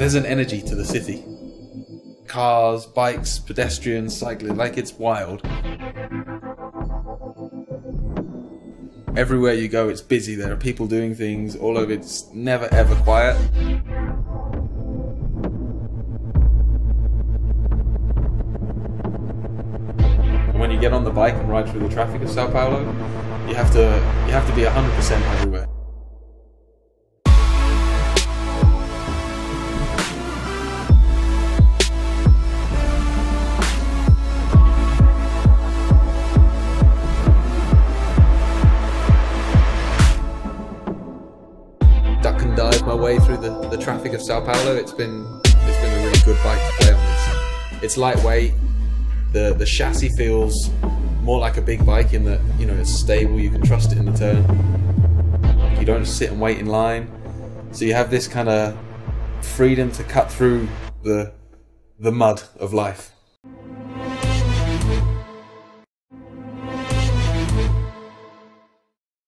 there's an energy to the city. Cars, bikes, pedestrians, cycling, like it's wild. Everywhere you go, it's busy. There are people doing things all over. It's never ever quiet. when you get on the bike and ride through the traffic of Sao Paulo, you have to you have to be 100% everywhere. Duck and dive my way through the, the traffic of Sao Paulo. It's been it's been a really good bike to play on. It's, it's lightweight. The the chassis feels more like a big bike in that you know it's stable. You can trust it in the turn. You don't sit and wait in line. So you have this kind of freedom to cut through the the mud of life.